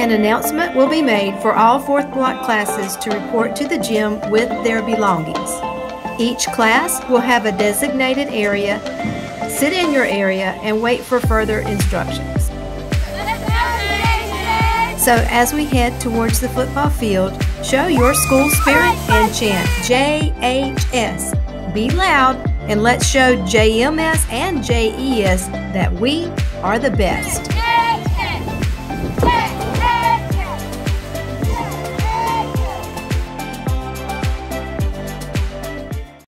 An announcement will be made for all fourth block classes to report to the gym with their belongings. Each class will have a designated area. Sit in your area and wait for further instructions. So, as we head towards the football field, show your school spirit and chant JHS. Be loud and let's show JMS and JES that we are the best.